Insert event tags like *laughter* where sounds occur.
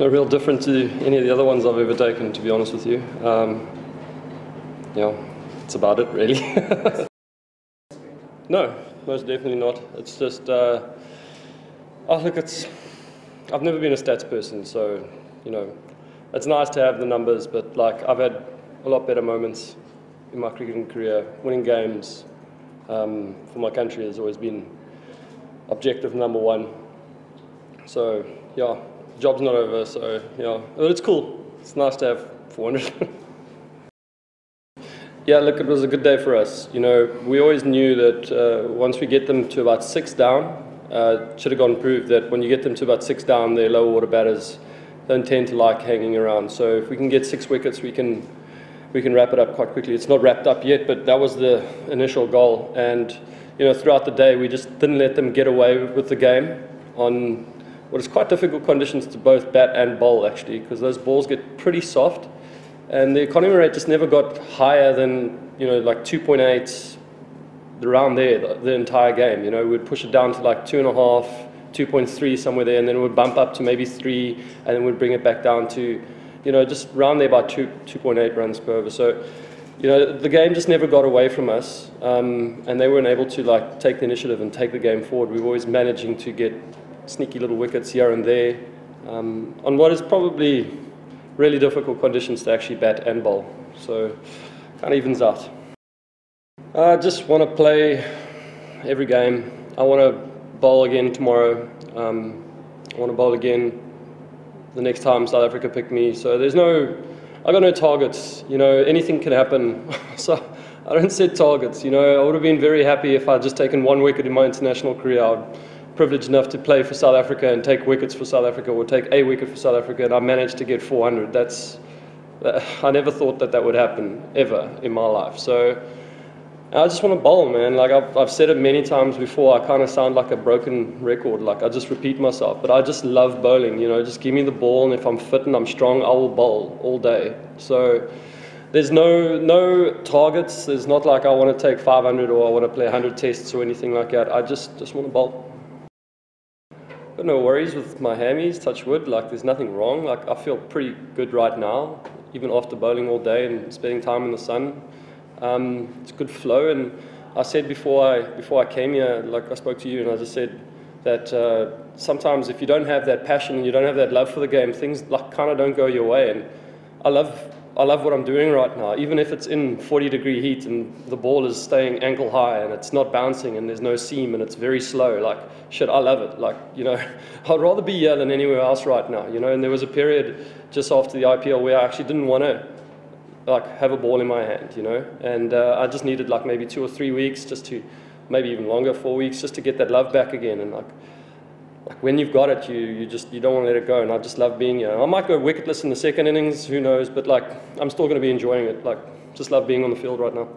no real different to any of the other ones I've ever taken, to be honest with you. Um, yeah, it's about it, really. *laughs* no, most definitely not. It's just, uh, oh, look, it's, I've never been a stats person, so, you know, it's nice to have the numbers, but like, I've had a lot better moments in my cricketing career. Winning games um, for my country has always been objective number one. So, yeah, job's not over, so, yeah, but it's cool. It's nice to have 400. *laughs* Yeah, look, it was a good day for us. You know, we always knew that uh, once we get them to about six down, uh, should have gone proved that when you get them to about six down, their lower order batters don't tend to like hanging around. So if we can get six wickets, we can we can wrap it up quite quickly. It's not wrapped up yet, but that was the initial goal. And you know, throughout the day, we just didn't let them get away with the game on what is quite difficult conditions to both bat and bowl actually, because those balls get pretty soft and the economy rate just never got higher than you know like 2.8 around there the, the, entire game. You know we'd push it down to like two and a half 2.3 somewhere there and then it would bump up to maybe three and then we'd bring it back down to you know just around there about 2 2.8 runs per over. So you know the game just never got away from us um, and they weren't able to like take the initiative and take the game forward. We were always managing to get sneaky little wickets here and there um, on what is probably really difficult conditions to actually bat and bowl. So kind of evens out. I just want to play every game. I want to bowl again tomorrow. Um, I want to bowl again the next time South Africa pick me. So there's no, I got no targets. You know, anything can happen. *laughs* so I don't set targets. You know, I would have been very happy if I'd just taken one wicket in my international career. I'd, privileged enough to play for South Africa and take wickets for South Africa or take a wicket for South Africa and I managed to get 400. That's, uh, *laughs* I never thought that that would happen ever in my life. So I just want to bowl, man. Like I've, I've said it many times before, I kind of sound like a broken record. Like I just repeat myself, but I just love bowling. You know, just give me the ball, and if I'm fit and I'm strong, I will bowl all day. So there's no no targets. There's not like I want to take 500 or I want to play 100 tests or anything like that. I just just want to bowl got no worries with my hammies, touch wood, like there's nothing wrong. Like I feel pretty good right now, even after bowling all day and spending time in the sun. Um, it's good flow and I said before I, before I came here, like I spoke to you and I just said that uh, sometimes if you don't have that passion and you don't have that love for the game, things like kind of don't go your way and I love I love what I'm doing right now, even if it's in 40 degree heat and the ball is staying ankle high and it's not bouncing and there's no seam and it's very slow. Like, shit, I love it. Like, you know, *laughs* I'd rather be here than anywhere else right now, you know. And there was a period just after the IPL where I actually didn't want to like have a ball in my hand, you know. And uh, I just needed like maybe two or three weeks just to, maybe even longer, four weeks, just to get that love back again. And like, like when you've got it, you, you just you don't want to let it go. And I just love being here. I might go wicketless in the second innings, who knows? But like I'm still going to be enjoying it. Like just love being on the field right now.